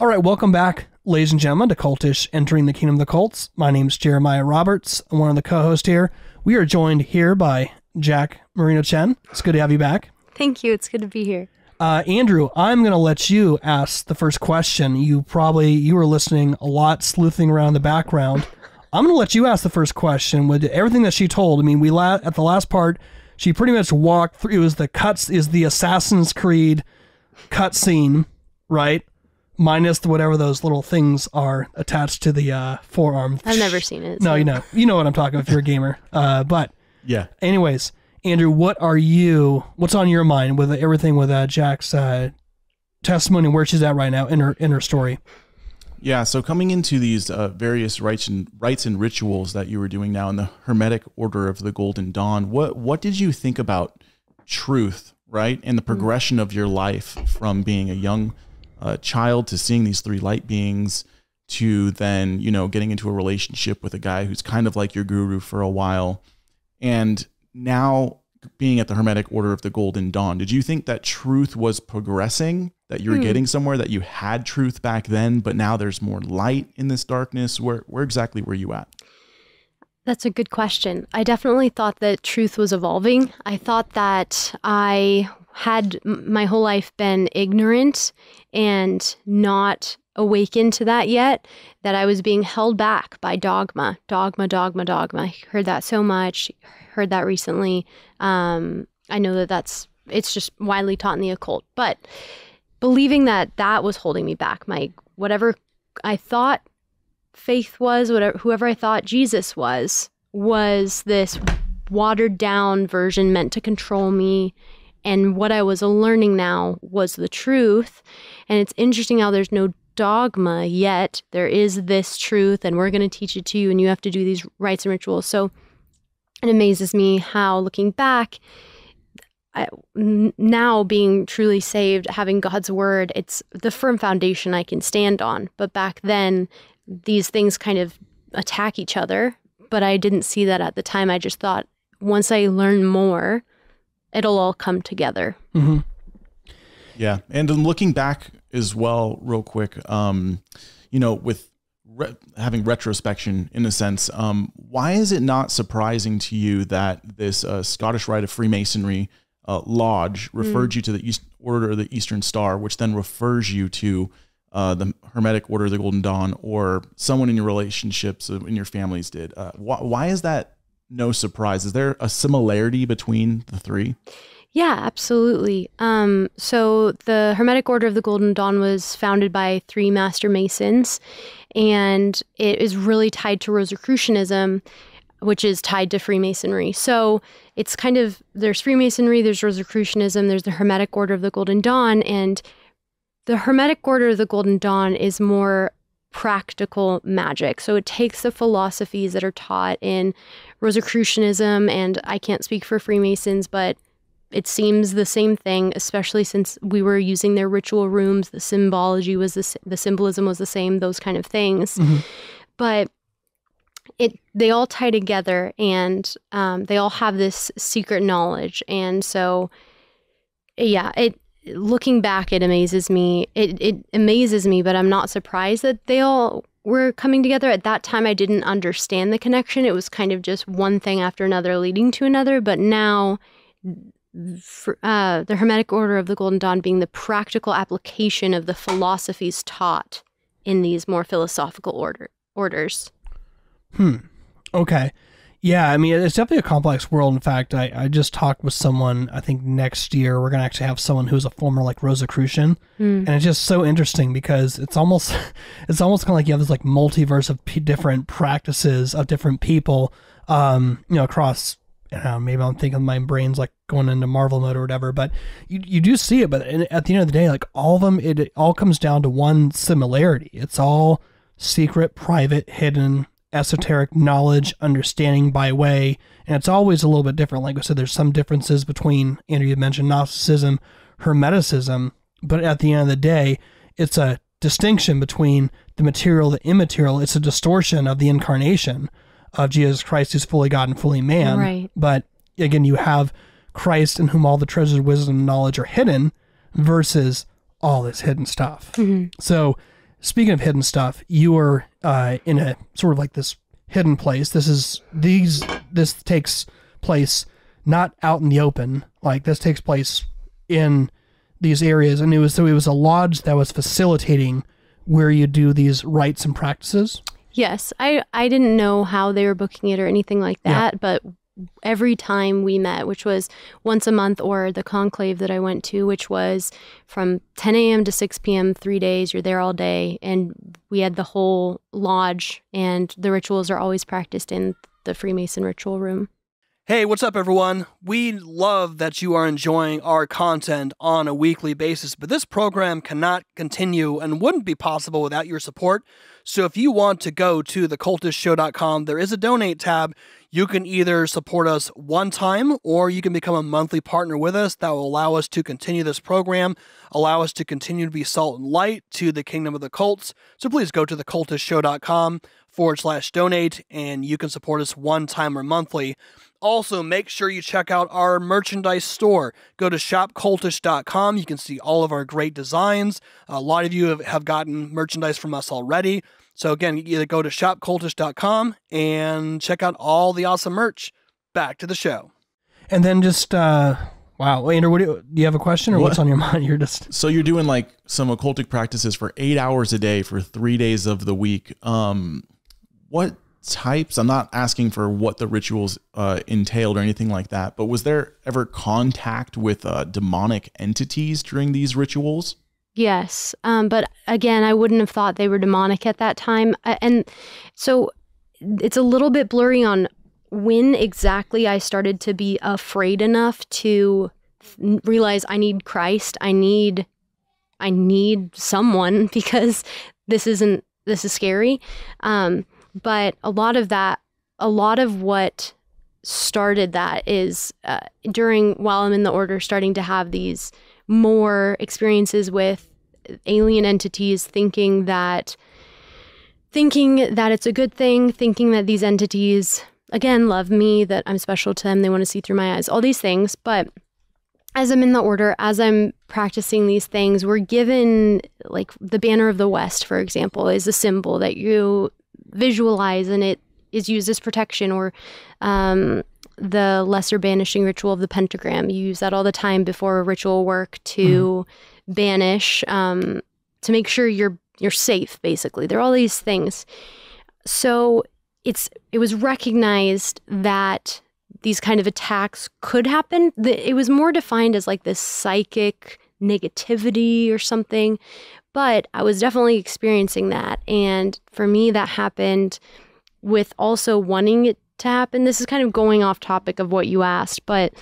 All right, welcome back, ladies and gentlemen, to Cultish Entering the Kingdom of the Cults. My name is Jeremiah Roberts. I'm one of the co-hosts here. We are joined here by Jac Marino Chen. It's good to have you back. Thank you. It's good to be here. Uh, Andrew, I'm going to let you ask the first question. You probably you were listening a lot, sleuthing around the background. I'm going to let you ask the first question with everything that she told. I mean, we la- at the last part, she pretty much walked through. It was the cuts, is the Assassin's Creed cutscene, right? Minus whatever those little things are attached to the uh, forearm. I've never seen it. No, so- you know, you know what I'm talking. about if you're a gamer, uh, but Yeah. anyways, Andrew, what are you? What's on your mind with everything with uh, Jac's uh, testimony? Where she's at right now in her in her story? Yeah. So coming into these uh, various rites and rites and rituals that you were doing now in the Hermetic Order of the Golden Dawn, what what did you think about truth, right, and the progression of your life from being a young uh, child to seeing these three light beings to then you know getting into a relationship with a guy who's kind of like your guru for a while, and now being at the Hermetic Order of the Golden Dawn, did you think that truth was progressing, that you were Hmm. getting somewhere, that you had truth back then, but now there's more light in this darkness? Where where exactly were you at? That's a good question. I definitely thought that truth was evolving. I thought that I had my whole life been ignorant and not awakened to that yet, that I was being held back by dogma, dogma, dogma, dogma. I heard that so much, heard that recently. Um, I know that that's, it's just widely taught in the occult, but believing that that was holding me back, my whatever I thought faith was, whatever whoever I thought Jesus was, was this watered down version meant to control me. And what I was learning now was the truth. And it's interesting how there's no dogma yet. There is this truth, and we're going to teach it to you, and you have to do these rites and rituals. So it amazes me how, looking back, now being truly saved, having God's word, it's the firm foundation I can stand on. But back then, these things kind of attack each other. But I didn't see that at the time. I just thought once I learn more, it'll all come together. Mm-hmm. Yeah, and then looking back as well, real quick, um, you know, with re- having retrospection in a sense, um, why is it not surprising to you that this uh, Scottish Rite of Freemasonry uh, lodge referred you to the East Order of the Eastern Star, which then refers you to uh, the Hermetic Order of the Golden Dawn, or someone in your relationships uh, in your families did? Uh, why, why is that no surprise? Is there a similarity between the three? Yeah, absolutely. Um, so the Hermetic Order of the Golden Dawn was founded by three master masons, and it is really tied to Rosicrucianism, which is tied to Freemasonry. So it's kind of there's Freemasonry, there's Rosicrucianism, there's the Hermetic Order of the Golden Dawn, and the Hermetic Order of the Golden Dawn is more practical magic. So it takes the philosophies that are taught in Rosicrucianism, and I can't speak for Freemasons, but it seems the same thing, especially since we were using their ritual rooms. The symbology was the, the symbolism was the same, those kind of things. Mhm. But it they all tie together, and um, they all have this secret knowledge. And so, yeah, it looking back, it amazes me. It it amazes me, but I'm not surprised that they all were coming together. At that time, I didn't understand the connection. It was kind of just one thing after another leading to another. But now for, uh, the Hermetic Order of the Golden Dawn being the practical application of the philosophies taught in these more philosophical order orders. Hmm. Okay. Yeah, I mean, it's definitely a complex world. In fact, I, I just talked with someone, I think next year we're going to actually have someone who's a former like Rosicrucian. And it's just so interesting because it's almost, it's almost kind of like you have this like multiverse of p- different practices of different people, um, you know, across, I don't know, maybe I'm thinking my brain's like going into Marvel mode or whatever, but you, you do see it. But at the end of the day, like all of them, it, it all comes down to one similarity. It's all secret, private, hidden, esoteric knowledge, understanding by way, and it's always a little bit different. Like I said, there's some differences between Andrew you mentioned Gnosticism, Hermeticism, but at the end of the day, it's a distinction between the material, the immaterial. It's a distortion of the incarnation of Jesus Christ, who's fully God and fully man. Right. But again, you have Christ in whom all the treasures of wisdom and knowledge are hidden versus all this hidden stuff. Mm-hmm. So speaking of hidden stuff, you are uh, in a sort of like this hidden place. This is these. This takes place not out in the open. Like this takes place in these areas, and it was so it was a lodge that was facilitating where you do these rites and practices. Yes, I I didn't know how they were booking it or anything like Yeah. that, but every time we met, which was once a month, or the conclave that I went to, which was from 10 a.m. to 6 p.m., three days, you're there all day, and we had the whole lodge, and the rituals are always practiced in the Freemason ritual room. Hey, what's up, everyone? We love that you are enjoying our content on a weekly basis, but this program cannot continue and wouldn't be possible without your support. So if you want to go to thecultishshow.com, there is a donate tab. You can either support us one time or you can become a monthly partner with us. That will allow us to continue this program, allow us to continue to be salt and light to the kingdom of the cults. So please go to thecultishshow.com forward slash donate and you can support us one time or monthly. Also, make sure you check out our merchandise store. Go to shopcultish.com. You can see all of our great designs. A lot of you have, have gotten merchandise from us already. So, again, you either go to shopcultish.com and check out all the awesome merch. Back to the show. And then just, uh, wow, Andrew, what do, you, do you have a question or What? what's on your mind? You're just, So you're doing like some occultic practices for eight hours a day for three days of the week. Um, what types? I'm not asking for what the rituals uh, entailed or anything like that, but was there ever contact with uh, demonic entities during these rituals? Yes. Um, but again, I wouldn't have thought they were demonic at that time. And so it's a little bit blurry on when exactly I started to be afraid enough to realize I need Christ. I need I need someone because this isn't this is scary. Um, but a lot of that a lot of what started that is uh, during while I'm in the order starting to have these more experiences with alien entities thinking that thinking that it's a good thing thinking that these entities again love me that i'm special to them they want to see through my eyes all these things. But as i'm in the order as i'm practicing these things we're given like the banner of the west for example is a symbol that you visualize and it is used as protection or um, the lesser banishing ritual of the pentagram. You use that all the time before a ritual work to banish, um, to make sure you're you're safe. Basically, there are all these things. So it's it was recognized that these kind of attacks could happen. The, it was more defined as like this psychic negativity or something, but I was definitely experiencing that, and for me, that happened with also wanting it to happen. This is kind of going off topic of what you asked, but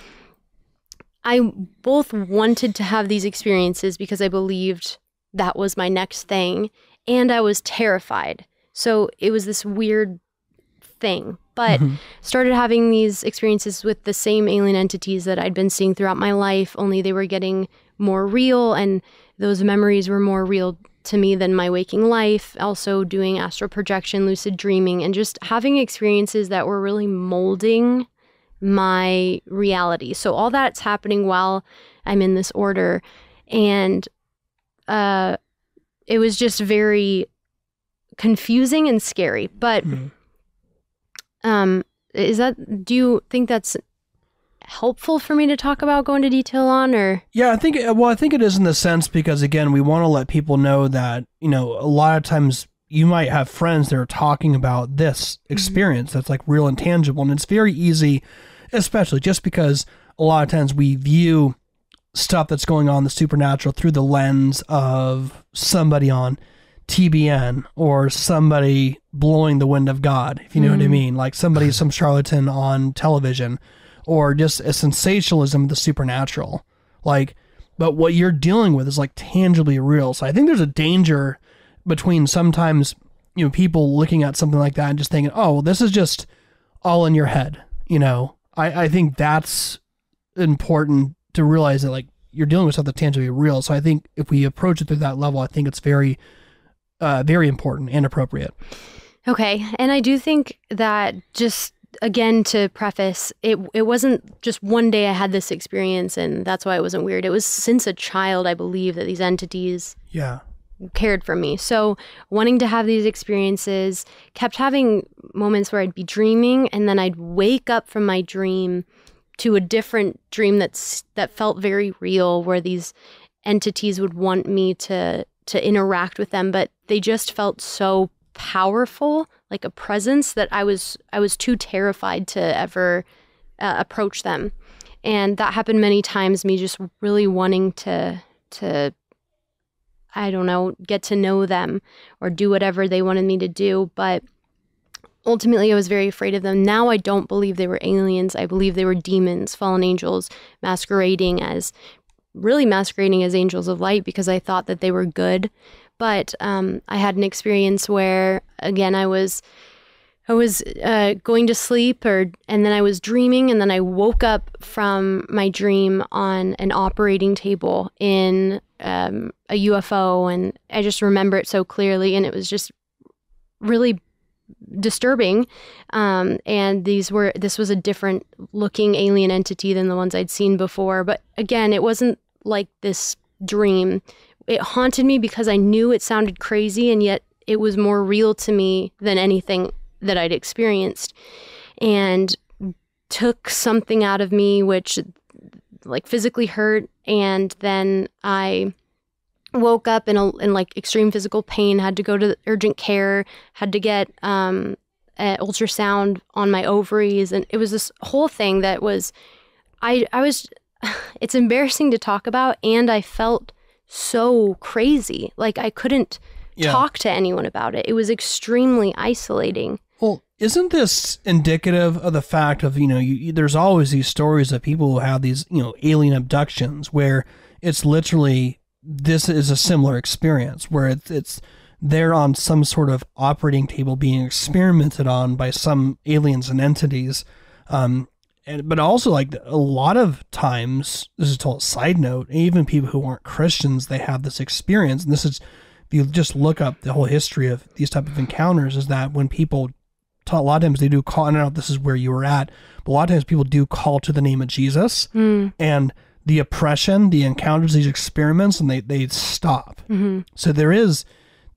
I both wanted to have these experiences because I believed that was my next thing, and I was terrified. So it was this weird thing. But Mhm. started having these experiences with the same alien entities that I'd been seeing throughout my life, only they were getting more real and those memories were more real to me than my waking life. Also, doing astral projection, lucid dreaming, and just having experiences that were really molding my reality. So, all that's happening while I'm in this order. And uh, it was just very confusing and scary. But Mhm. um, is that, do you think that's helpful for me to talk about, going to detail on, or? Yeah, I think well, I think it is in the sense because again, we want to let people know that you know a lot of times you might have friends that are talking about this experience that's like real and tangible, and it's very easy, especially just because a lot of times we view stuff that's going on in the supernatural through the lens of somebody on TBN or somebody blowing the wind of God, if you know what I Mhm. mean, like somebody, some charlatan on television, or just a sensationalism of the supernatural. Like, but what you're dealing with is like tangibly real. So I think there's a danger between sometimes, you know, people looking at something like that and just thinking, oh, well, this is just all in your head. You know, I, I think that's important to realize that like you're dealing with something tangibly real. So I think if we approach it through that level, I think it's very, uh, very important and appropriate. Okay, and I do think that just again to preface, it it wasn't just one day I had this experience and that's why it wasn't weird. It was since a child, I believe, that these entities Yeah. cared for me. So, wanting to have these experiences, kept having moments where I'd be dreaming and then I'd wake up from my dream to a different dream that's that felt very real where these entities would want me to to interact with them, but they just felt so powerful, like a presence that I was I was too terrified to ever uh, approach them. And that happened many times me just really wanting to to I don't know, get to know them or do whatever they wanted me to do. But ultimately, I was very afraid of them. Now I don't believe they were aliens. I believe they were demons, fallen angels, masquerading as really masquerading as angels of light because I thought that they were good. But um, I had an experience where, again, I was. I was uh, going to sleep, or and then I was dreaming, and then I woke up from my dream on an operating table in um, a UFO, and I just remember it so clearly, and it was just really disturbing. Um, and these were this was a different looking alien entity than the ones I'd seen before, but again, it wasn't like this dream. It haunted me because I knew it sounded crazy, and yet it was more real to me than anything that I'd experienced, and took something out of me which like physically hurt and then I woke up in a in like extreme physical pain had to go to urgent care had to get um ultrasound on my ovaries and it was this whole thing that was I I was it's embarrassing to talk about and I felt so crazy. Like I couldn't yeah. talk to anyone about it. It was extremely isolating. Well isn't this indicative of the fact of you know you, there's always these stories of people who have these you know alien abductions where it's literally this is a similar experience where it's, it's they're on some sort of operating table being experimented on by some aliens and entities um, and, but also like a lot of times this is a side note even people who aren't christians they have this experience and this is if you just look up the whole history of these type of encounters is that when people a lot of times they do call. I don't know if this is where you were at, but a lot of times people do call to the name of Jesus, mm. and the oppression, the encounters, these experiments, and they they stop. Mm-hmm. So there is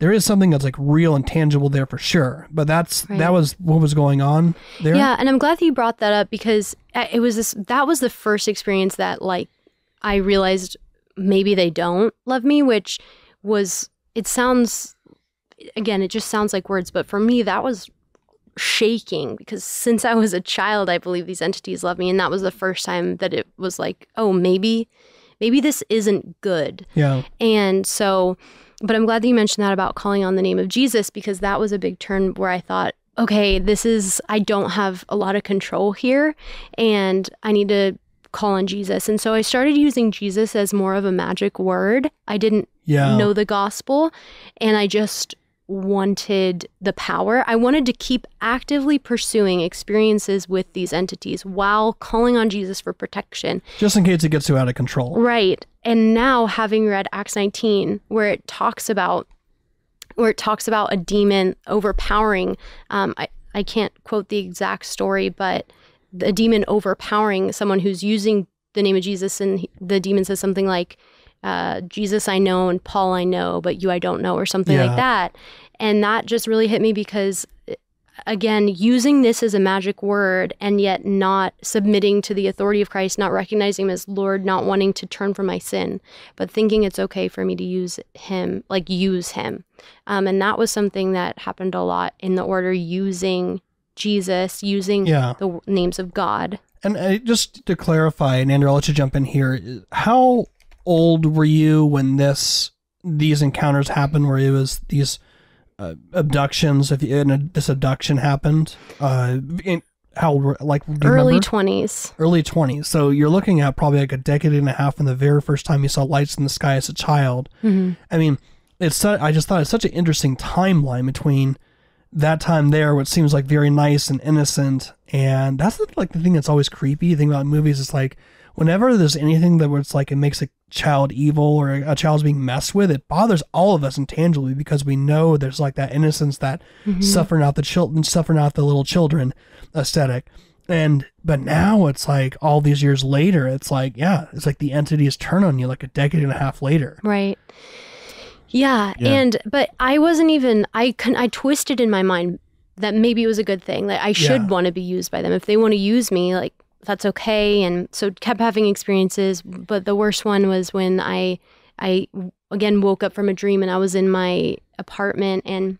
there is something that's like real and tangible there for sure. But that's right. that was what was going on there. Yeah, and I'm glad that you brought that up because uh, it was this. That was the first experience that like I realized maybe they don't love me, which was it sounds again it just sounds like words but for me that was shaking because since I was a child, I believe these entities love me. And that was the first time that it was like, oh, maybe, maybe this isn't good. Yeah. And so, but I'm glad that you mentioned that about calling on the name of Jesus because that was a big turn where I thought, okay, this is, I don't have a lot of control here and I need to call on Jesus. And so I started using Jesus as more of a magic word. I didn't yeah. know the gospel and I just wanted the power. I wanted to keep actively pursuing experiences with these entities while calling on Jesus for protection. Just in case it gets too out of control. Right. And now having read Acts 19, where it talks about where it talks about a demon overpowering, um, I, I can't quote the exact story, but a demon overpowering someone who's using the name of Jesus, and the demon says something like, uh, Jesus I know and Paul I know, but you I don't know, or something yeah. like that. And that just really hit me because, again, using this as a magic word and yet not submitting to the authority of Christ, not recognizing him as Lord, not wanting to turn from my sin, but thinking it's okay for me to use him, like use him. Um, and that was something that happened a lot in the order using Jesus, using yeah. the names of God. And uh, just to clarify, and Andrew, I'll let you jump in here. How old were you when this these encounters happened? Where it was these uh, abductions? If you, a, this abduction happened, uh, in, how like early twenties, early twenties. So you're looking at probably like a decade and a half from the very first time you saw lights in the sky as a child. Mm-hmm. I mean, it's I just thought it's such an interesting timeline between that time there, which seems like very nice and innocent, and that's like the thing that's always creepy. The thing about movies is like whenever there's anything that where it's like it makes a child evil or a, child's being messed with, it bothers all of us intangibly because we know there's like that innocence, that mm-hmm. suffering out the children, suffering out the little children aesthetic. And but now it's like all these years later, it's like yeah, it's like the entities turn on you like a decade and a half later. Right. Yeah, Yeah. and but I wasn't even I con- I twisted in my mind that maybe it was a good thing. that I should Yeah. want to be used by them. If they want to use me, like that's okay. And so kept having experiences, but the worst one was when I I again woke up from a dream and I was in my apartment and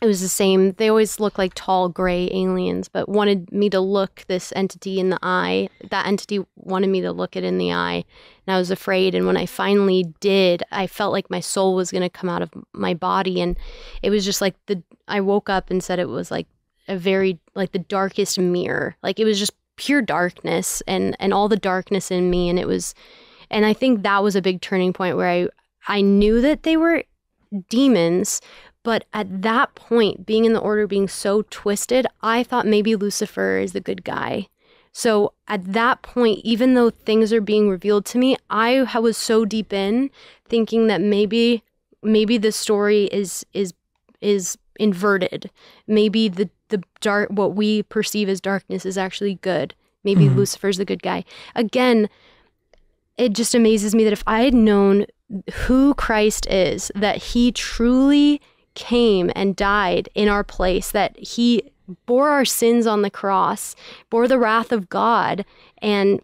it was the same. They always look like tall gray aliens, but wanted me to look this entity in the eye. That entity wanted me to look it in the eye, and I was afraid. And when I finally did, I felt like my soul was going to come out of my body, and it was just like the. I woke up and said it was like a very like the darkest mirror. Like it was just pure darkness and and all the darkness in me, and it was, and I think that was a big turning point where I I knew that they were demons but at that point, being in the order being so twisted, I thought maybe Lucifer is the good guy. So at that point, even though things are being revealed to me, I was so deep in thinking that maybe maybe the story is is is inverted. Maybe the the dark what we perceive as darkness is actually good. Maybe Mhm. Lucifer's the good guy. Again, it just amazes me that if I had known who Christ is, that he truly came and died in our place, that he bore our sins on the cross, bore the wrath of God, and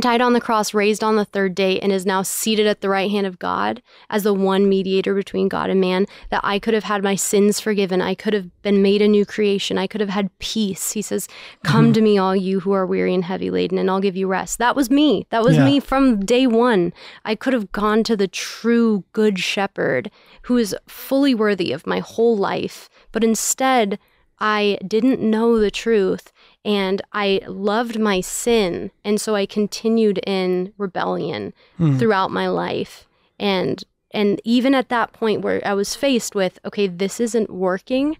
died on the cross, raised on the third day, and is now seated at the right hand of God as the one mediator between God and man, that I could have had my sins forgiven. I could have been made a new creation. I could have had peace. He says, Come to me, all you who are weary and heavy laden, and I'll give you rest. That was me. That was Yeah. me from day one. I could have gone to the true good shepherd who is fully worthy of my whole life. But instead, I didn't know the truth and I loved my sin. And so I continued in rebellion Hmm. throughout my life. And and even at that point where I was faced with, okay, this isn't working,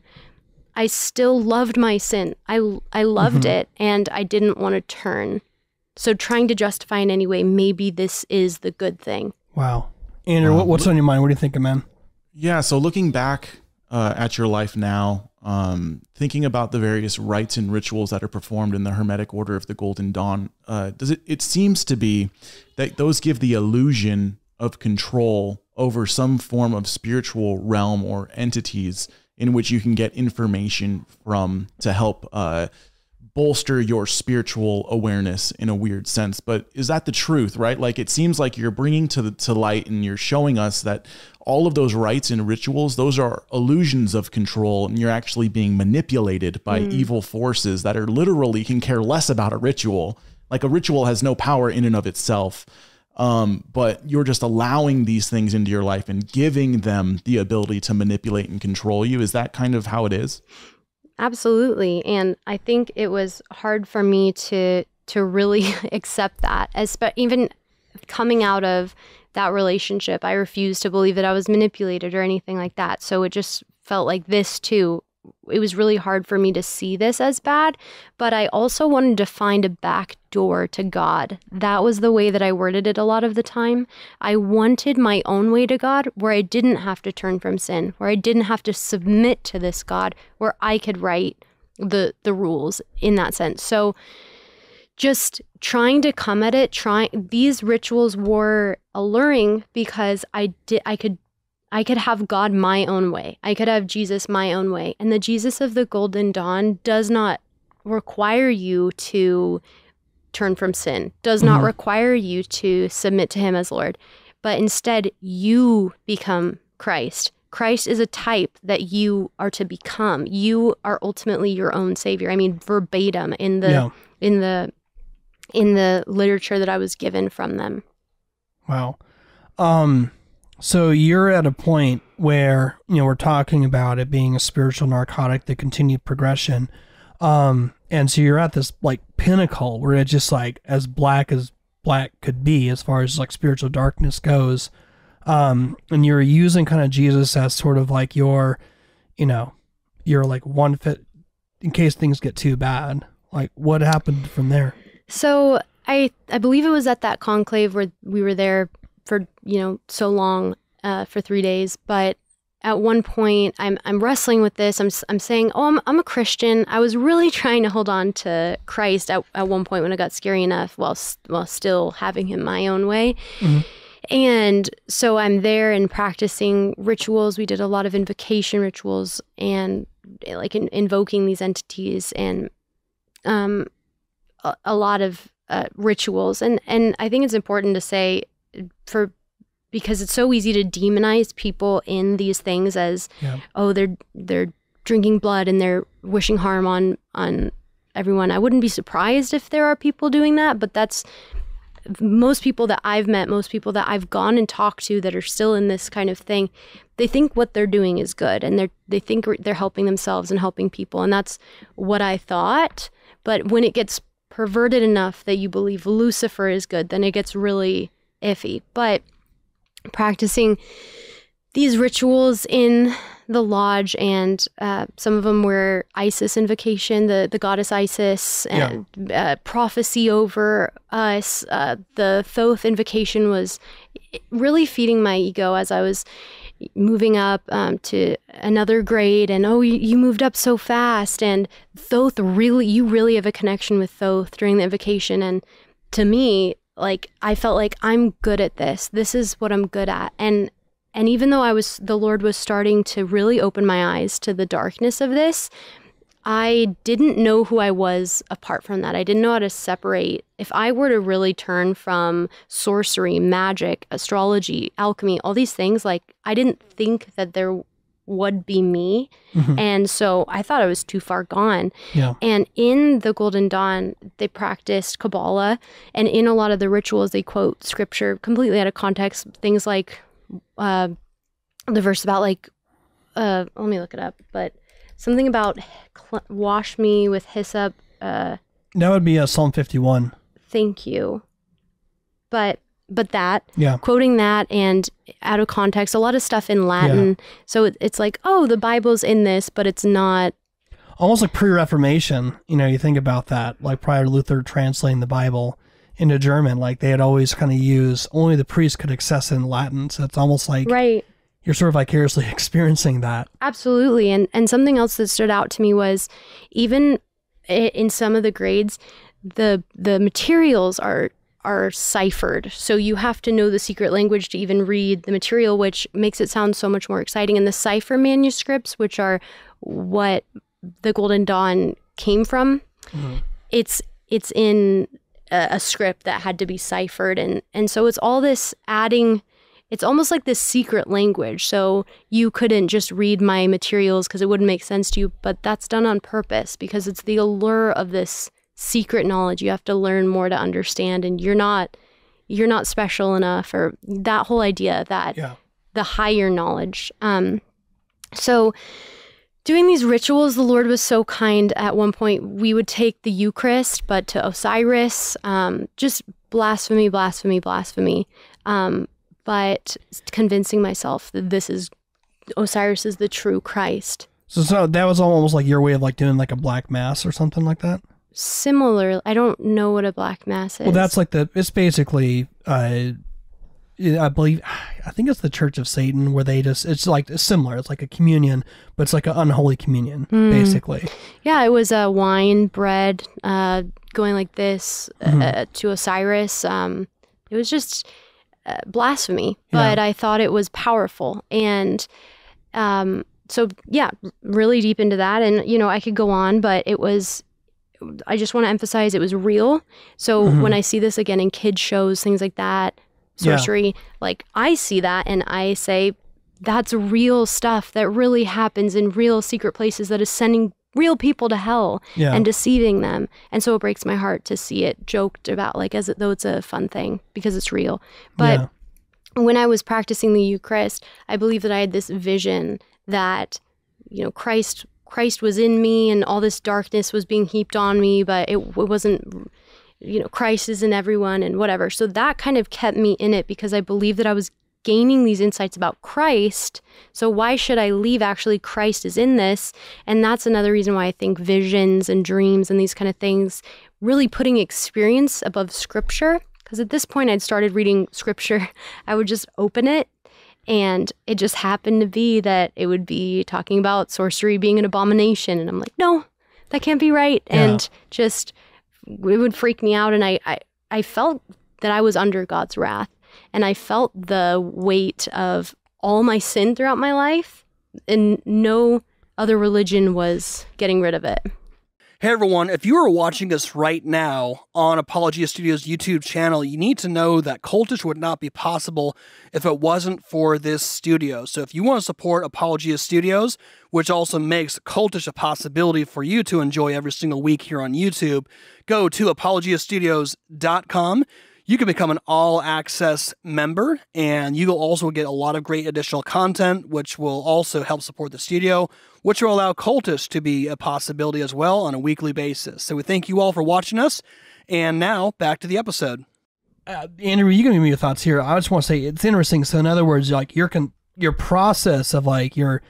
I still loved my sin. I I loved Mhm. it and I didn't want to turn. So trying to justify in any way, maybe this is the good thing. Wow. Andrew, Wow. what, what's on your mind? What are you thinking, man? Yeah. So looking back uh, at your life now, um, thinking about the various rites and rituals that are performed in the Hermetic Order of the Golden Dawn, uh, does it? It seems to be that those give the illusion of control over some form of spiritual realm or entities in which you can get information from to help uh, bolster your spiritual awareness in a weird sense. But is that the truth right? Like it seems like you're bringing to the, to light and you're showing us that all of those rites and rituals those are illusions of control and you're actually being manipulated by evil forces that are literally can care less about a ritual. Like a ritual has no power in and of itself. Um, but you're just allowing these things into your life and giving them the ability to manipulate and control you. Is that kind of how it is Absolutely. And I think it was hard for me to to really accept that. As even coming out of that relationship, I refused to believe that I was manipulated or anything like that. So it just felt like this too. It was really hard for me to see this as bad, but I also wanted to find a back door to God. That was the way that I worded it a lot of the time. I wanted my own way to God where I didn't have to turn from sin, where I didn't have to submit to this God, where I could write the the rules in that sense. So just trying to come at it, trying these rituals were alluring because I did I could I could have God my own way. I could have Jesus my own way. And the Jesus of the Golden Dawn does not require you to turn from sin, does not Mhm. require you to submit to him as Lord, but instead you become Christ. Christ is a type that you are to become. You are ultimately your own savior. I mean verbatim in the yeah. in the in the literature that I was given from them. Wow. Um, so you're at a point where, you know, we're talking about it being a spiritual narcotic, the continued progression. Um, and so you're at this like pinnacle where it's just like as black as black could be as far as like spiritual darkness goes. Um, and you're using kind of Jesus as sort of like your, you know, your like one fit in case things get too bad. Like what happened from there? So I I believe it was at that conclave where we were there for you know so long uh, for three days, but at one point I'm I'm wrestling with this. I'm I'm saying, oh, I'm I'm a Christian. I was really trying to hold on to Christ at, at one point when it got scary enough, while while still having Him my own way. Mhm. And so I'm there and practicing rituals. We did a lot of invocation rituals and like in, invoking these entities and um, a, a lot of uh, rituals. And and I think it's important to say for because it's so easy to demonize people in these things as Yeah. oh they're they're drinking blood and they're wishing harm on on everyone. I wouldn't be surprised if there are people doing that, but that's most people that I've met, most people that I've gone and talked to that are still in this kind of thing, they think what they're doing is good and they're they think they're helping themselves and helping people and that's what I thought. But when it gets perverted enough that you believe Lucifer is good, then it gets really iffy. But practicing these rituals in the lodge, and uh, some of them were Isis invocation, the, the goddess Isis, and uh, prophecy over us. Uh, the Thoth invocation was really feeding my ego as I was moving up um, to another grade and oh you, you moved up so fast and thoth really you really have a connection with thoth during the invocation and to me like i felt like i'm good at this. This is what i'm good at. And and even though i was the lord was starting to really open my eyes to the darkness of this i didn't know who i was apart from that. I didn't know how to separate. If i were to really turn from sorcery magic astrology alchemy all these things like i didn't think that there would be me Mhm. and so i thought i was too far gone Yeah. and in the Golden Dawn, they practiced Kabbalah. And in a lot of the rituals, they quote scripture completely out of context. Things like uh, the verse about, like, uh, let me look it up, but something about cl- wash me with hyssop. Uh, That would be a Psalm 51. thank you. But but that Yeah. quoting that and out of context, a lot of stuff in Latin. So it, it's like, oh, the Bible's in this, but it's not. Almost like pre Reformation. You know, you think about that, like prior to Luther translating the Bible into German, like they had always kind of used only the priest could access in Latin. So it's almost like Right. you're sort of vicariously experiencing that. Absolutely. And and something else that stood out to me was even in some of the grades, the the materials are are ciphered. So you have to know the secret language to even read the material, which makes it sound so much more exciting. And the cipher manuscripts, which are what the Golden Dawn came from, mm-hmm. it's it's in a, a script that had to be ciphered and and so it's all this adding it's almost like this secret language so you couldn't just read my materials because it wouldn't make sense to you but that's done on purpose because it's the allure of this secret knowledge. You have to learn more to understand and you're not you're not special enough or that whole idea that Yeah. the higher knowledge. Um so doing these rituals the lord was so kind. At one point we would take the eucharist but to osiris. Um, just blasphemy blasphemy blasphemy. Um, but convincing myself that this is osiris is the true christ. So, so that was almost like your way of like doing like a black mass or something like that. Similar i don't know what a black mass is Well, that's like the. It's basically, uh, I believe, I think it's the Church of Satan where they just. It's like it's similar. It's like a communion, but it's like an unholy communion, Hmm. basically. Yeah, it was uh, wine, bread, uh, going like this uh, to Osiris. Um, it was just uh, blasphemy, but I thought it was powerful. And um, so, yeah, really deep into that. And, you know, I could go on, but it was, I just want to emphasize it was real. So Mhm. when I see this again in kids' shows, things like that, Yeah. sorcery, like I see that and I say, that's real stuff that really happens in real secret places that is sending real people to hell Yeah. and deceiving them. And so it breaks my heart to see it joked about like as though it's a fun thing because it's real. But yeah. when I was practicing the Eucharist, I believe that I had this vision that you know Christ Christ was in me and all this darkness was being heaped on me, but it, it wasn't you know Christ is in everyone and whatever. So that kind of kept me in it because I believed that I was gaining these insights about Christ. So why should I leave actually Christ is in this? And that's another reason why I think visions and dreams and these kind of things really putting experience above scripture because at this point I'd started reading scripture. I would just open it and it just happened to be that it would be talking about sorcery being an abomination and I'm like, "No, that can't be right." Yeah. And just it would freak me out and I, I I felt that I was under God's wrath. And I felt the weight of all my sin throughout my life, and no other religion was getting rid of it. Hey everyone, if you are watching us right now on Apologia Studios YouTube channel, you need to know that Cultish would not be possible if it wasn't for this studio. So if you want to support Apologia Studios, which also makes Cultish a possibility for you to enjoy every single week here on YouTube, go to apologiastudios.com you can become an all access member and you will also get a lot of great additional content, which will also help support the studio, which will allow Cultish to be a possibility as well on a weekly basis. So we thank you all for watching us. And now back to the episode. Uh, Andrew, you can give me your thoughts here. I just want to say it's interesting. So, in other words, like your con- your process of like your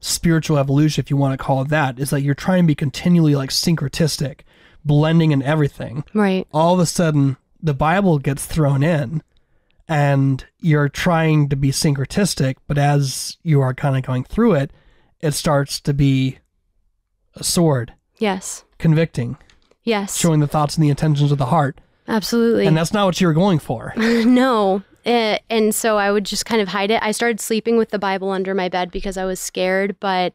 spiritual evolution, if you want to call it that, is like you're trying to be continually like syncretistic, blending in everything. Right. All of a sudden, the Bible gets thrown in and you're trying to be syncretistic, but as you are kind of going through it, it starts to be a sword. Yes. Convicting. Yes. Showing the thoughts and the intentions of the heart. Absolutely. And that's not what you were going for. no. Uh, and so I would just kind of hide it. I started sleeping with the Bible under my bed because I was scared, but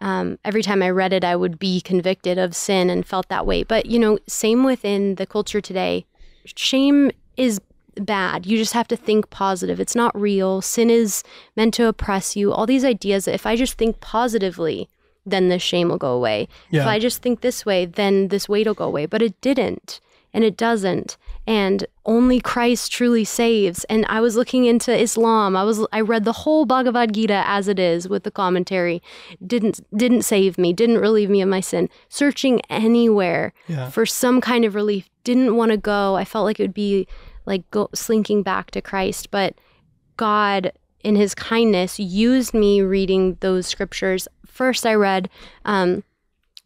um, every time I read it, I would be convicted of sin and felt that way. But, you know, same within the culture today shame is bad. You just have to think positive. It's not real. Sin is meant to oppress you. All these ideas that if I just think positively, then the shame will go away. Yeah. If I just think this way, then this weight will go away. But it didn't. And it doesn't. And only Christ truly saves. And I was looking into Islam. I was I read the whole Bhagavad Gita as it is with the commentary. Didn't didn't save me, didn't relieve me of my sin. Searching anywhere yeah. for some kind of relief didn't want to go. I felt like it would be like go, slinking back to Christ, but God, in His kindness, used me reading those scriptures. First, I read um,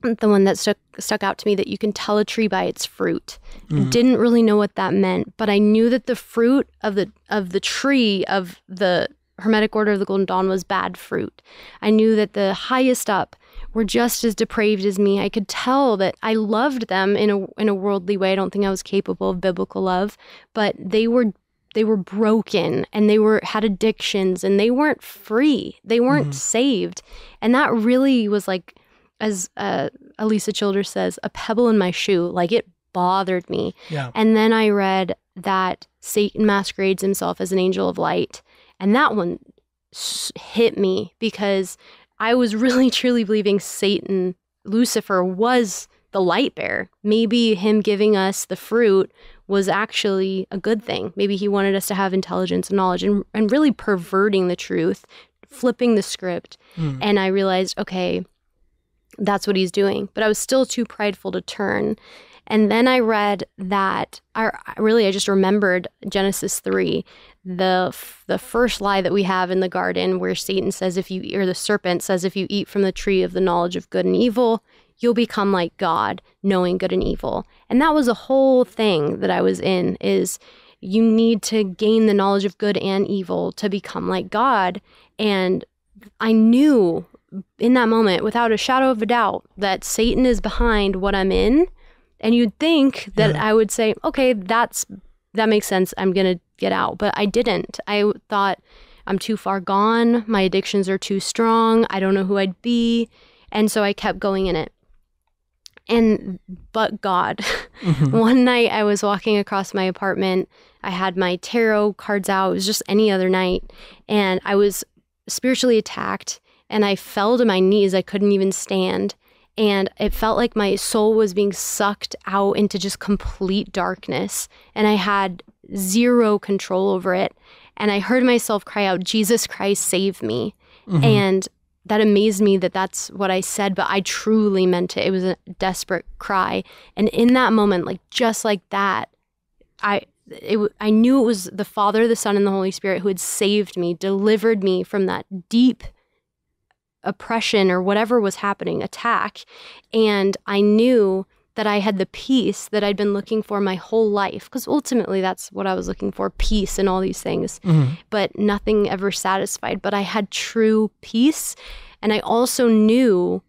the one that stuck stuck out to me that you can tell a tree by its fruit. Mm-hmm. Didn't really know what that meant, but I knew that the fruit of the of the tree of the Hermetic Order of the Golden Dawn was bad fruit. I knew that the highest up were just as depraved as me. I could tell that I loved them in a in a worldly way. I don't think I was capable of biblical love, but they were they were broken and they were had addictions and they weren't free. They weren't mm-hmm. saved. And that really was like as uh, Alisa Childers says, a pebble in my shoe. Like it bothered me. Yeah. And then I read that Satan masquerades himself as an angel of light. And that one hit me because I was really truly believing Satan, Lucifer, was the light bearer. Maybe him giving us the fruit was actually a good thing. Maybe he wanted us to have intelligence and knowledge and, and really perverting the truth, flipping the script. Mm. And I realized, okay, that's what he's doing. But I was still too prideful to turn. And then I read that I really I just remembered Genesis 3, the the first lie that we have in the garden where Satan says if you or the serpent says if you eat from the tree of the knowledge of good and evil, you'll become like God, knowing good and evil. And that was a whole thing that I was in is you need to gain the knowledge of good and evil to become like God. And I knew in that moment without a shadow of a doubt that Satan is behind what I'm in and you'd think that yeah. I would say, okay, that's that makes sense. I'm going to get out. But I didn't. I thought I'm too far gone. My addictions are too strong. I don't know who I'd be. And so I kept going in it. And but God, mm-hmm. one night I was walking across my apartment. I had my tarot cards out. It was just any other night. And I was spiritually attacked and I fell to my knees. I couldn't even stand and it felt like my soul was being sucked out into just complete darkness and i had zero control over it and i heard myself cry out jesus christ save me mm-hmm. and that amazed me that that's what i said but i truly meant it it was a desperate cry and in that moment like just like that i it, I knew it was the Father, the Son, and the Holy Spirit who had saved me, delivered me from that deep oppression or whatever was happening, attack. And I knew that I had the peace that I'd been looking for my whole life. Because ultimately, that's what I was looking for peace and all these things. Mm-hmm. But nothing ever satisfied. But I had true peace. And I also knew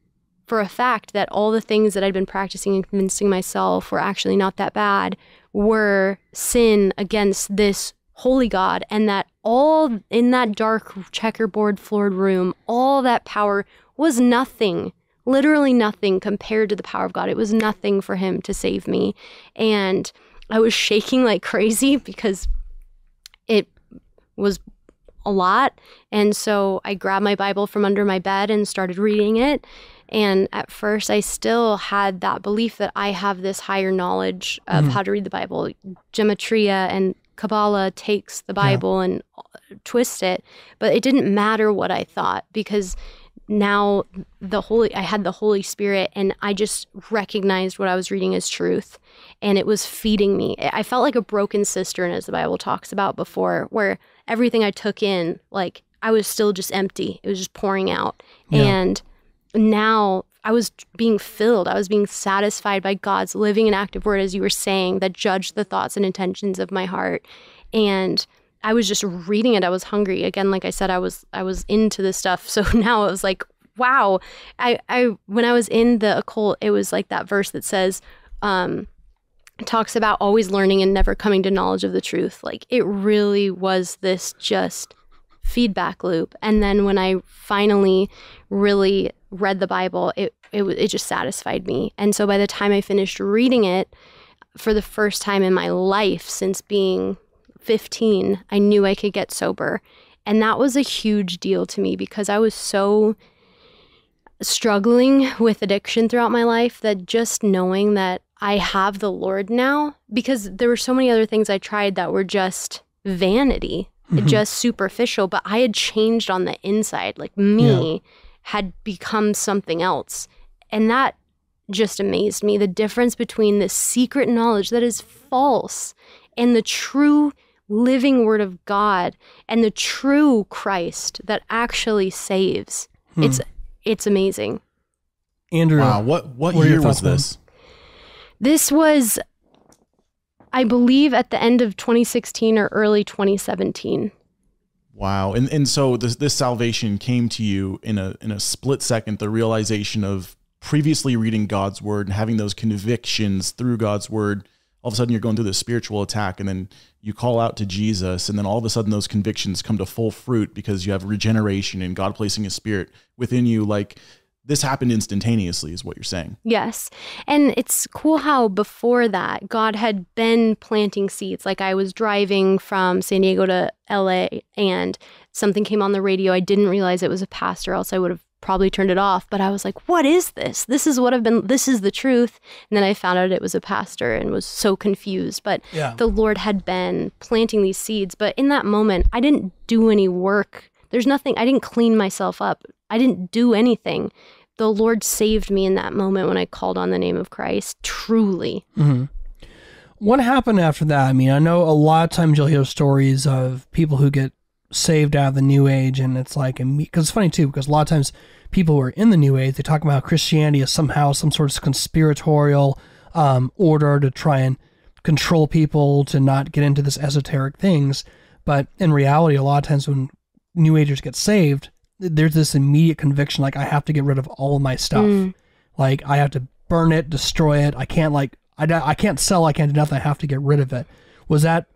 for a fact that all the things that I'd been practicing and convincing myself were actually not that bad were sin against this holy God and that all in that dark checkerboard floored room, all that power was nothing, literally nothing compared to the power of God. It was nothing for him to save me. And I was shaking like crazy because it was a lot. And so I grabbed my Bible from under my bed and started reading it. And at first, I still had that belief that I have this higher knowledge of Mhm. how to read the Bible. Gematria and Kabbalah takes the Bible and uh, twists it, but it didn't matter what I thought because now the holy I had the Holy Spirit and I just recognized what I was reading as truth and it was feeding me. I felt like a broken cistern as the Bible talks about before where everything I took in like I was still just empty. It was just pouring out. Yeah. And now I was being filled. I was being satisfied by God's living and active word, as you were saying, that judged the thoughts and intentions of my heart. And I was just reading it. I was hungry. Again, like I said, I was I was into this stuff. So now it was like, wow. I, I when I was in the occult, it was like that verse that says, um, talks about always learning and never coming to knowledge of the truth. Like it really was this just feedback loop. And then when I finally really read the Bible, it it it just satisfied me. And so by the time I finished reading it for the first time in my life since being 15, I knew I could get sober. And that was a huge deal to me because I was so struggling with addiction throughout my life that just knowing that I have the Lord now, because there were so many other things I tried that were just vanity, Mhm. just superficial, but I had changed on the inside. Like me had become something else. And that just amazed me. The difference between the secret knowledge that is false and the true living word of God and the true Christ that actually saves. Hmm. It's it's amazing. Andrew. Wow. What what What year was this? This was I believe at the end of 2016 or early 2017. Wow. And and so this this salvation came to you in a in a split second, the realization of previously reading God's word and having those convictions through God's word. All of a sudden you're going through this spiritual attack and then you call out to Jesus and then all of a sudden those convictions come to full fruit because you have regeneration and God placing his spirit within you like this happened instantaneously is what you're saying. Yes. And it's cool how before that, God had been planting seeds. Like I was driving from San Diego to LA and something came on the radio. I didn't realize it was a pastor, else I would have probably turned it off. But I was like, what is this? This is what I've been, this is the truth. And then I found out it was a pastor and was so confused. But Yeah. the Lord had been planting these seeds. But in that moment, I didn't do any work. There's nothing, I didn't clean myself up. I didn't do anything. The Lord saved me in that moment when I called on the name of Christ, truly. hmm What happened after that? I mean, I know a lot of times you'll hear stories of people who get saved out of the New Age, and it's like, because it's funny too, because a lot of times people who are in the New Age, they talk about Christianity as somehow some sort of conspiratorial um, order to try and control people to not get into this esoteric things. But in reality, a lot of times when New Agers get saved, there's this immediate conviction like, I have to get rid of all of my stuff. Mm. Like I have to burn it, destroy it. I can't like I, I can't sell. I can't do nothing. I have to get rid of it. Was that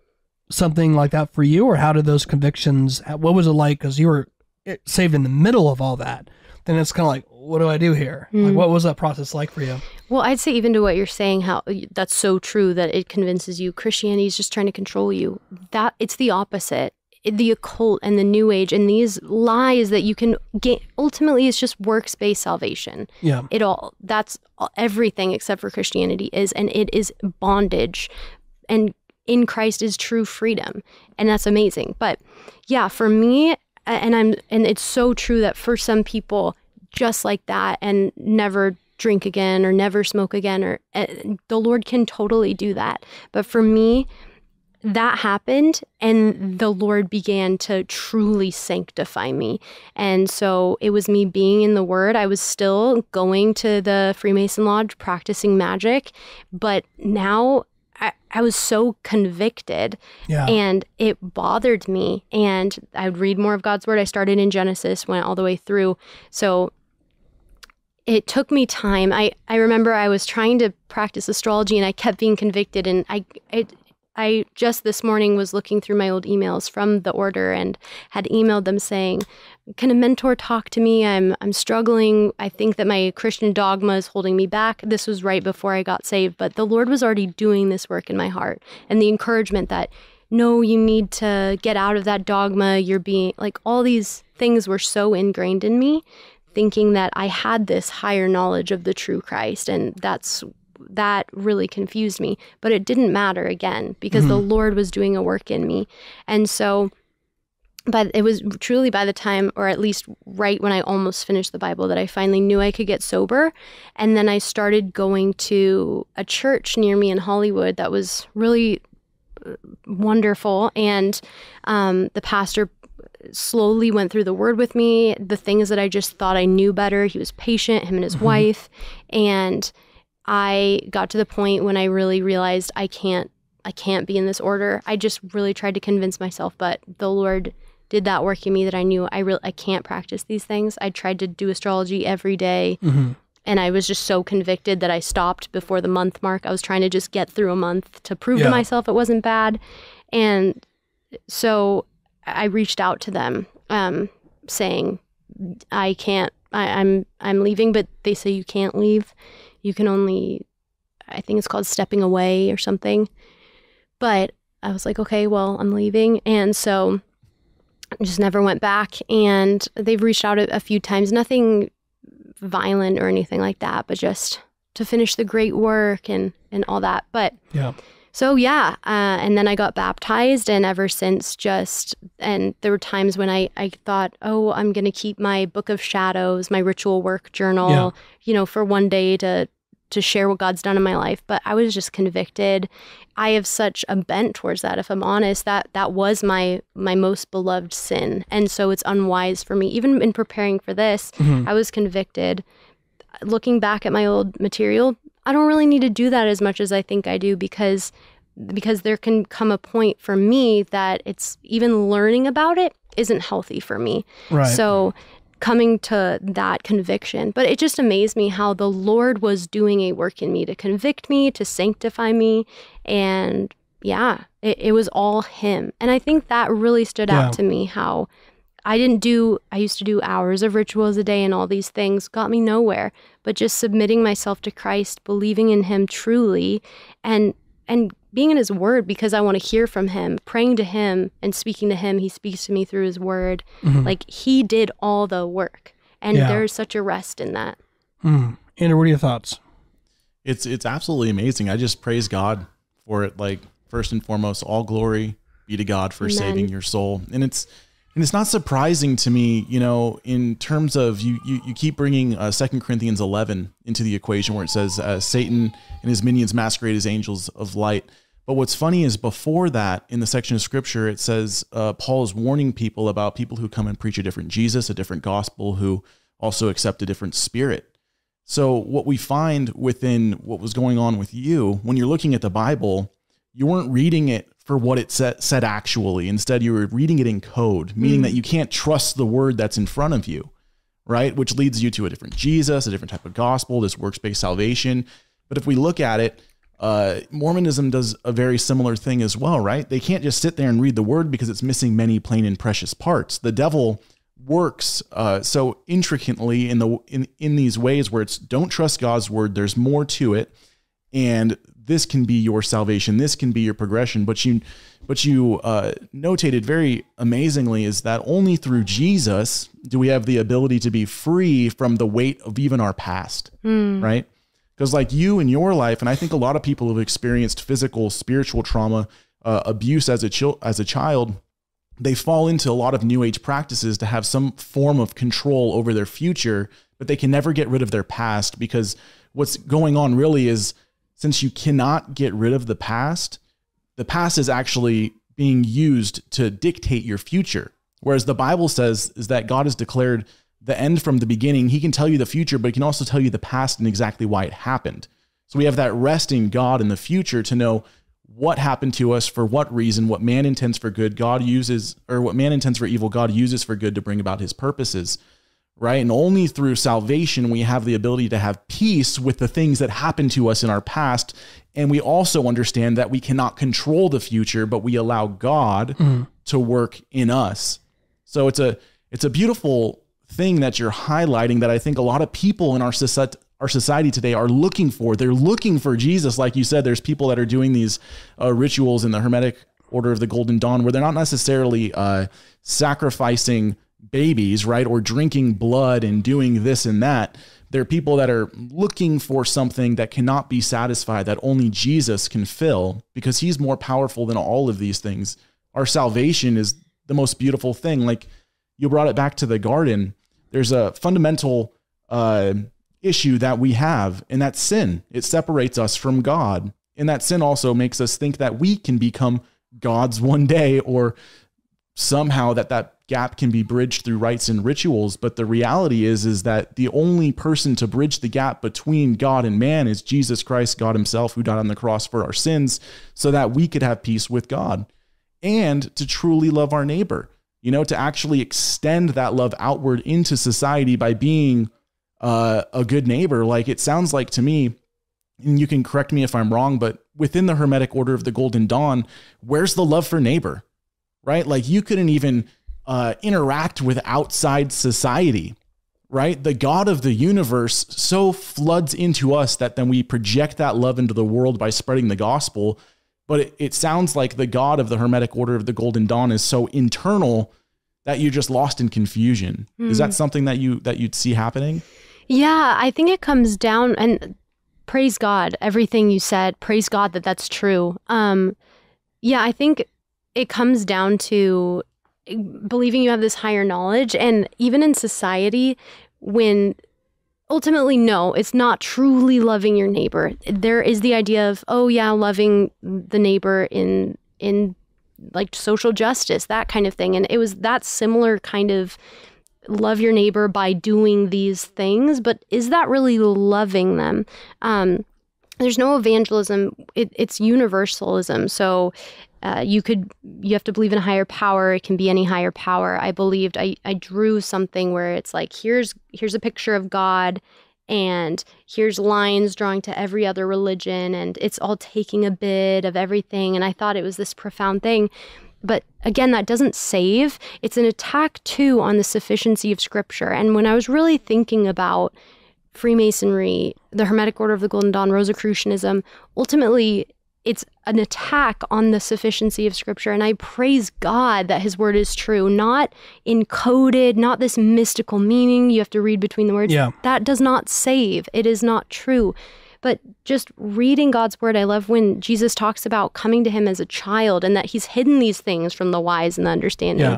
something like that for you, or how did those convictions? What was it like? Because you were eh, saved in the middle of all that. Then it's kind of like, what do I do here? Like, Mm. what was that process like for you? Well, I'd say even to what you're saying, how that's so true that it convinces you Christianity is just trying to control you. That it's the opposite. The occult and the New Age and these lies that you can gain. Ultimately, it's just works based salvation. Yeah. It all that's everything except for Christianity is, and it is bondage. And in Christ is true freedom, and that's amazing. But yeah, for me, and I'm, and it's so true that for some people, just like that, and never drink again or never smoke again, or uh, the Lord can totally do that. But for me, that happened and the lord began to truly sanctify me and so it was me being in the word i was still going to the freemason lodge practicing magic but now i, I was so convicted Yeah. and it bothered me. And i would read more of god's word. I started in genesis went all the way through. So it took me time. I i remember i was trying to practice astrology and i kept being convicted and i it, I just this morning was looking through my old emails from the order and had emailed them saying, "Can a mentor talk to me? I'm I'm struggling. I think that my Christian dogma is holding me back." This was right before I got saved, but the Lord was already doing this work in my heart and the encouragement that no, you need to get out of that dogma. You're being like all these things were so ingrained in me thinking that I had this higher knowledge of the true Christ and that's that really confused me. But it didn't matter again because mm-hmm. the Lord was doing a work in me. And so, but it was truly by the time, or at least right when I almost finished the Bible, that I finally knew I could get sober. And then I started going to a church near me in Hollywood that was really uh, wonderful. And um, the pastor slowly went through the word with me, the things that I just thought I knew better. He was patient, him and his mm-hmm. wife. And I got to the point when I really realized I can't I can't be in this order. I just really tried to convince myself, but the Lord did that work in me that I knew I really I can't practice these things. I tried to do astrology every day, mm-hmm. and I was just so convicted that I stopped before the month mark. I was trying to just get through a month to prove yeah. to myself it wasn't bad, and so I reached out to them, um, saying, "I can't. I, I'm I'm leaving," but they say you can't leave you can only, I think it's called stepping away or something. But I was like, okay, well, I'm leaving. And so I just never went back. And they've reached out a, a few times, nothing violent or anything like that, but just to finish the great work and, and all that. But yeah. So yeah, uh, and then I got baptized, and ever since, just and there were times when I I thought, oh, I'm gonna keep my book of shadows, my ritual work journal, yeah. you know, for one day to to share what God's done in my life. But I was just convicted. I have such a bent towards that. If I'm honest, that that was my my most beloved sin, and so it's unwise for me. Even in preparing for this, mm-hmm. I was convicted. Looking back at my old material, I don't really need to do that as much as I think I do because because there can come a point for me that it's even learning about it isn't healthy for me. Right. So coming to that conviction, but it just amazed me how the Lord was doing a work in me to convict me, to sanctify me, and yeah, it, it was all Him. And I think that really stood yeah. out to me how I didn't do, I used to do hours of rituals a day and all these things got me nowhere, but just submitting myself to Christ, believing in Him truly, and, and being in His Word because I want to hear from Him, praying to Him and speaking to Him. He speaks to me through His Word. Mm-hmm. Like He did all the work. And yeah. there's such a rest in that. Mm. Andrew, what are your thoughts? It's, it's absolutely amazing. I just praise God for it. Like, first and foremost, all glory be to God for Amen. saving your soul. And it's, and it's not surprising to me, you know, in terms of you, you, you keep bringing uh, 2 Corinthians 11 into the equation where it says uh, Satan and his minions masquerade as angels of light. But what's funny is before that, in the section of scripture, it says uh, Paul is warning people about people who come and preach a different Jesus, a different gospel, who also accept a different spirit. So, what we find within what was going on with you, when you're looking at the Bible, you weren't reading it for what it said, said actually. Instead, you were reading it in code, meaning mm. that you can't trust the word that's in front of you, right? Which leads you to a different Jesus, a different type of gospel, this works based salvation. But if we look at it, uh, Mormonism does a very similar thing as well, right? They can't just sit there and read the word because it's missing many plain and precious parts. The devil works uh, so intricately in the in in these ways where it's don't trust God's word. There's more to it, and this can be your salvation this can be your progression but you but you uh, notated very amazingly is that only through jesus do we have the ability to be free from the weight of even our past mm. right because like you in your life and i think a lot of people have experienced physical spiritual trauma uh, abuse as a chil- as a child they fall into a lot of new age practices to have some form of control over their future but they can never get rid of their past because what's going on really is since you cannot get rid of the past, the past is actually being used to dictate your future. Whereas the Bible says is that God has declared the end from the beginning. He can tell you the future, but he can also tell you the past and exactly why it happened. So we have that rest in God in the future to know what happened to us for what reason, what man intends for good, God uses, or what man intends for evil, God uses for good to bring about his purposes right? And only through salvation we have the ability to have peace with the things that happened to us in our past And we also understand that we cannot control the future, but we allow God to work in us. So it's a it's a beautiful thing that you're highlighting that I think a lot of people in our society our society today are looking for. They're looking for Jesus, like you said. There's people that are doing these uh, rituals in the Hermetic Order of the Golden Dawn where they're not necessarily uh, sacrificing babies, right, or drinking blood and doing this and that. They're people that are looking for something that cannot be satisfied, that only Jesus can fill, because He's more powerful than all of these things. Our salvation is the most beautiful thing. Like you brought it back to the garden. There's a fundamental uh, issue that we have, and that's sin. It separates us from God. And that sin also makes us think that we can become gods one day or somehow that that gap can be bridged through rites and rituals but the reality is is that the only person to bridge the gap between God and man is Jesus Christ God himself who died on the cross for our sins so that we could have peace with God and to truly love our neighbor you know to actually extend that love outward into society by being uh, a good neighbor like it sounds like to me and you can correct me if I'm wrong, but within the Hermetic Order of the Golden Dawn, where's the love for neighbor? Right? Like you couldn't even uh, interact with outside society, right? The God of the universe so floods into us that then we project that love into the world by spreading the gospel. But it, it sounds like the God of the Hermetic Order of the Golden Dawn is so internal that you're just lost in confusion. Is that something that you that you'd see happening? Yeah, I think it comes down and praise God, everything you said, praise God that that's true. Um, yeah, I think it comes down to believing you have this higher knowledge. And even in society, when ultimately, no, it's not truly loving your neighbor. There is the idea of, oh, yeah, loving the neighbor in, in, like social justice, that kind of thing. And it was that similar kind of love your neighbor by doing these things, but is that really loving them? Um, there's no evangelism, it, it's universalism. So uh, you could you have to believe in a higher power. It can be any higher power. I believed i i drew something where it's like here's here's a picture of god and here's lines drawing to every other religion and it's all taking a bit of everything and i thought it was this profound thing. But again that doesn't save. It's an attack too on the sufficiency of scripture. And when i was really thinking about freemasonry the hermetic order of the golden dawn rosicrucianism ultimately it's an attack on the sufficiency of scripture and i praise god that his word is true not encoded not this mystical meaning you have to read between the words Yeah. that does not save it is not true but just reading God's word, I love when Jesus talks about coming to him as a child and that he's hidden these things from the wise and the understanding. Yeah.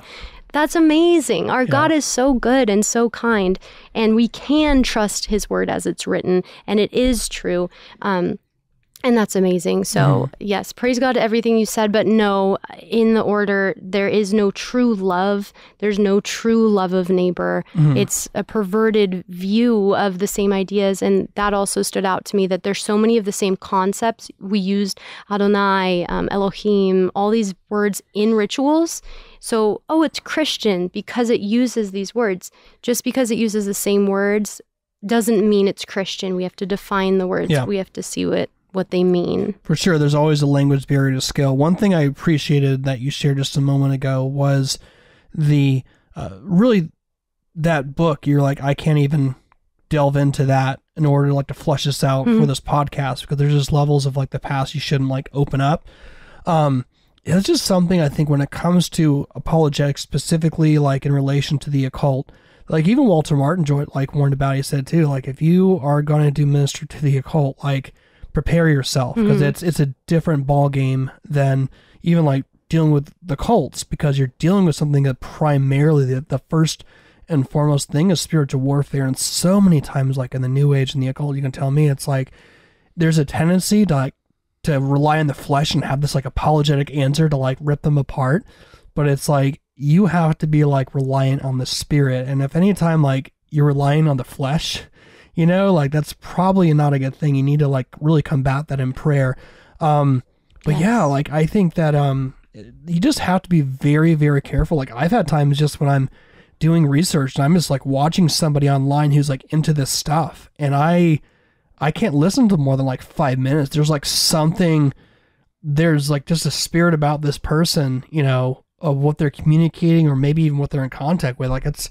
That's amazing. Our God is so good and so kind, and we can trust his word as it's written, and it is true. Um, and that's amazing. So, yes, praise God to everything you said, but no, in the order, there is no true love. There's no true love of neighbor. It's a perverted view of the same ideas. And that also stood out to me that there's so many of the same concepts. We used Adonai, um, Elohim, all these words in rituals. So, oh, it's Christian because it uses these words. Just because it uses the same words doesn't mean it's Christian. We have to define the words. Yeah. We have to see what what they mean. For sure, there's always a language barrier to scale. One thing I appreciated that you shared just a moment ago was the uh, really that book. You're like, I can't even delve into that in order to like to flush this out for this podcast because there's just levels of like the past you shouldn't like open up. Um, it's just something I think when it comes to apologetics, specifically like in relation to the occult, like even Walter Martin like warned about. He said too, like if you are going to do ministry to the occult, like prepare yourself because mm-hmm. it's it's a different ball game than even like dealing with the cults because you're dealing with something that primarily the, the first and foremost thing is spiritual warfare and so many times like in the new age and the occult you can tell me it's like there's a tendency to like to rely on the flesh and have this like apologetic answer to like rip them apart but it's like you have to be like reliant on the spirit and if anytime like you're relying on the flesh you know like that's probably not a good thing. You need to like really combat that in prayer. Um but yeah like i think that um you just have to be very very careful. Like i've had times just when i'm doing research and i'm just like watching somebody online who's like into this stuff. And i I can't listen to more than like five minutes. There's like something, there's like just a spirit about this person, you know, of what they're communicating or maybe even what they're in contact with. Like it's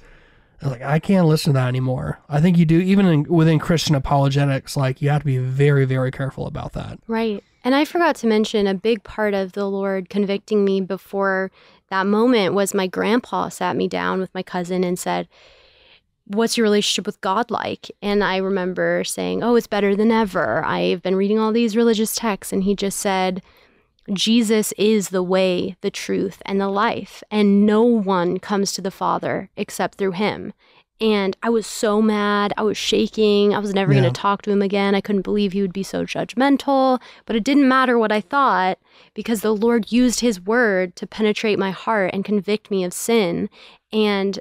like I can't listen to that anymore. I think you do even in, within Christian apologetics, like you have to be very, very careful about that. Right. And I forgot to mention a big part of the Lord convicting me before that moment was my grandpa sat me down with my cousin and said, What's your relationship with God like? And I remember saying, Oh, it's better than ever. I've been reading all these religious texts. And he just said, Jesus is the way, the truth, and the life, and no one comes to the Father except through him. And I was so mad. I was shaking. I was never Yeah. going to talk to him again. I couldn't believe he would be so judgmental. But it didn't matter what I thought because the Lord used his word to penetrate my heart and convict me of sin. And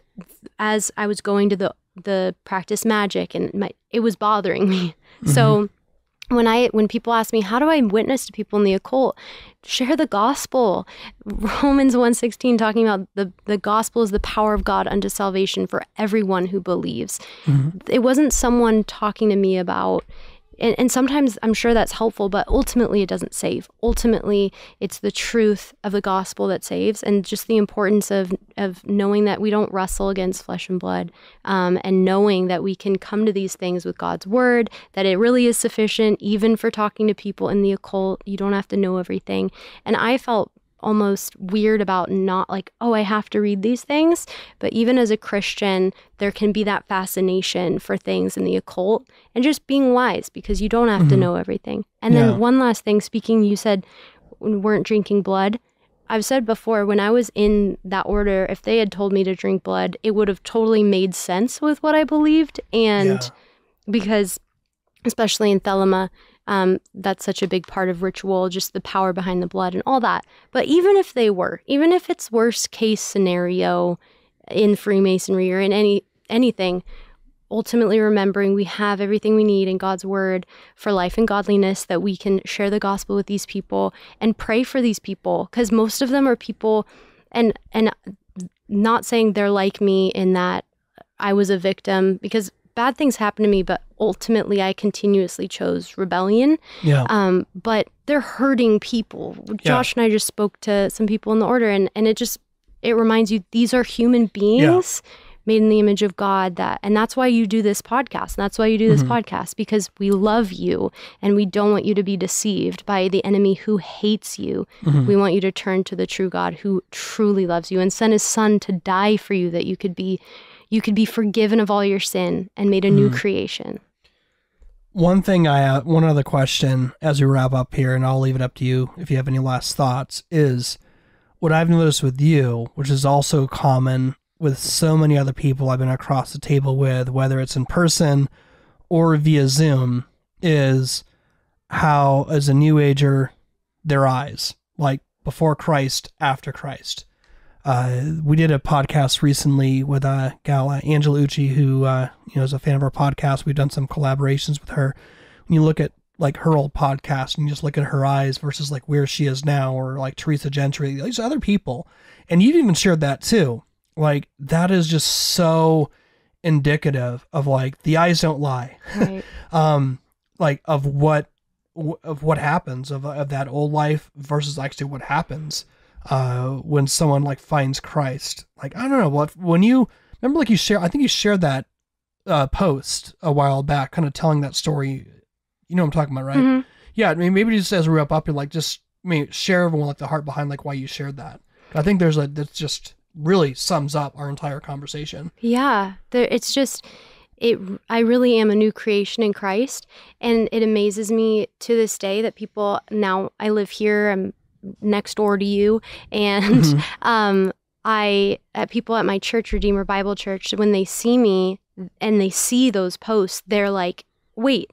as I was going to the the practice magic and my it was bothering me. So mm-hmm. When I when people ask me how do I witness to people in the occult, share the gospel. Romans 1:16 talking about the the gospel is the power of God unto salvation for everyone who believes. Mm-hmm. It wasn't someone talking to me about and, and sometimes I'm sure that's helpful, but ultimately it doesn't save. Ultimately, it's the truth of the gospel that saves, and just the importance of of knowing that we don't wrestle against flesh and blood, um, and knowing that we can come to these things with God's word, that it really is sufficient, even for talking to people in the occult. You don't have to know everything, and I felt almost weird about not like oh i have to read these things. But even as a christian there can be that fascination for things in the occult and just being wise because you don't have to mm-hmm. know everything. And Yeah. then one last thing speaking you said we weren't drinking blood. I've said before when i was in that order if they had told me to drink blood it would have totally made sense with what i believed. And Yeah. because especially in thelema um, that's such a big part of ritual just the power behind the blood and all that. But even if they were even if it's worst case scenario in freemasonry or in any anything ultimately remembering we have everything we need in God's word for life and godliness that we can share the gospel with these people and pray for these people. Because most of them are people and and not saying they're like me in that I was a victim because bad things happen to me but ultimately I continuously chose rebellion Yeah. um, but they're hurting people. Josh and I just spoke to some people in the order, and and it just it reminds you these are human beings made in the image of God. That and that's why you do this podcast. And that's why you do this podcast because we love you and we don't want you to be deceived by the enemy who hates you. We want you to turn to the true God who truly loves you and sent His Son to die for you that you could be you could be forgiven of all your sin and made a new creation. One thing I, uh, one other question as we wrap up here, and I'll leave it up to you if you have any last thoughts, is what I've noticed with you, which is also common with so many other people I've been across the table with, whether it's in person or via Zoom, is how, as a New Ager, their eyes, like before Christ, after Christ. Uh, we did a podcast recently with a gal, uh, Angela Ucci, who uh, you know is a fan of our podcast. We've done some collaborations with her. When you look at like her old podcast and you just look at her eyes versus like where she is now, or like Teresa Gentry, these other people, and you've even shared that too. Like that is just so indicative of like the eyes don't lie Right. um like of what of what happens of, of that old life versus actually what happens uh when someone like finds christ like i don't know what when you remember like you share i think you shared that uh post a while back kind of telling that story you know what i'm talking about right Mhm. yeah i mean maybe just as we wrap up you're like just I mean, share everyone like the heart behind like why you shared that i think there's a that's just really sums up our entire conversation Yeah, there, it's just it. I really am a new creation in Christ, and it amazes me to this day that people now. I live here. I'm next door to you, and Mhm. um, I at people at my church, Redeemer Bible Church, when they see me and they see those posts, they're like, "Wait."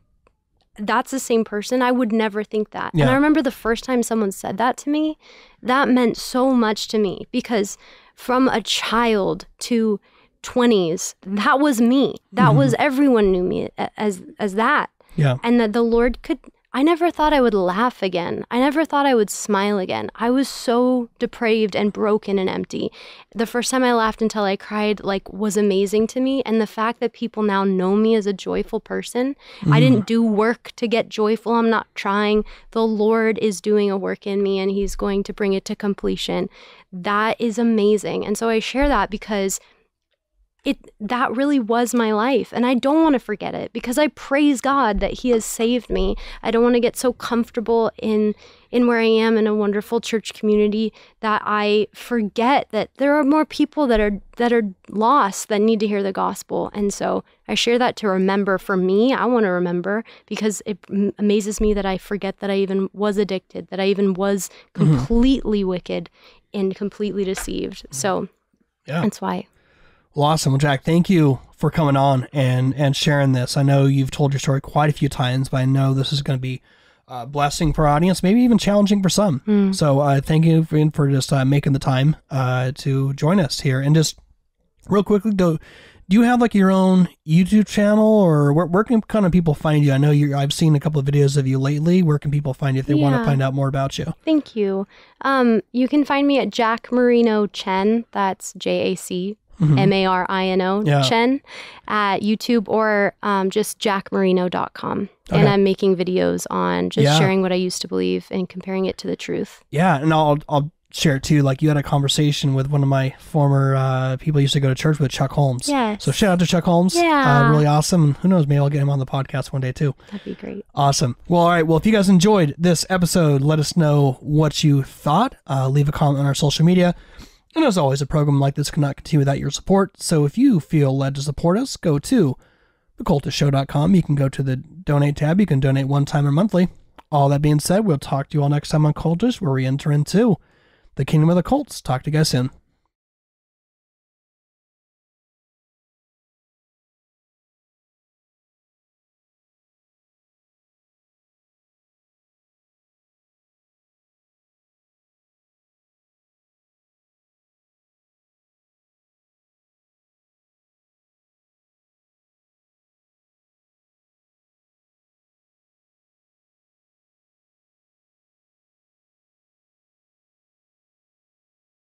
That's the same person. I would never think that. And I remember the first time someone said that to me, that meant so much to me because from a child to 20s that was me that was everyone knew me as as that yeah and that the lord could I never thought I would laugh again. I never thought I would smile again. I was so depraved and broken and empty. The first time I laughed until I cried like was amazing to me and the fact that people now know me as a joyful person. Mm. I didn't do work to get joyful. I'm not trying. The Lord is doing a work in me and he's going to bring it to completion. That is amazing. And so I share that because it that really was my life and I don't want to forget it because I praise God that he has saved me. I don't want to get so comfortable in in where I am in a wonderful church community that I forget that there are more people that are that are lost that need to hear the gospel. And so I share that to remember for me. I want to remember because it amazes me that I forget that I even was addicted, that I even was mm-hmm. completely mm-hmm. wicked and completely deceived. So yeah. that's why well, awesome. Well, Jac, thank you for coming on and and sharing this. I know you've told your story quite a few times, but I know this is going to be a blessing for our audience, maybe even challenging for some. Mm. So, uh, thank you for, for just uh, making the time uh, to join us here. And just real quickly, do do you have like your own YouTube channel, or where, where can kind of people find you? I know you. I've seen a couple of videos of you lately. Where can people find you if they yeah. want to find out more about you? Thank you. Um, you can find me at Jac Marino Chen. That's J A C mm-hmm. M A R I N O, yeah. Chen, at YouTube or um, just jacmarino.com. Okay. And I'm making videos on just yeah. sharing what I used to believe and comparing it to the truth. Yeah. And I'll, I'll share it too. Like you had a conversation with one of my former uh, people I used to go to church with, Chuck Holmes. Yeah. So shout out to Chuck Holmes. Yeah. Uh, really awesome. Who knows, maybe I'll get him on the podcast one day too. That'd be great. Awesome. Well, all right. Well, if you guys enjoyed this episode, let us know what you thought. Uh, leave a comment on our social media. And as always, a program like this cannot continue without your support. So if you feel led to support us, go to thecultishshow.com. You can go to the donate tab. You can donate one time or monthly. All that being said, we'll talk to you all next time on Cultish, where we enter into the kingdom of the cults. Talk to you guys soon.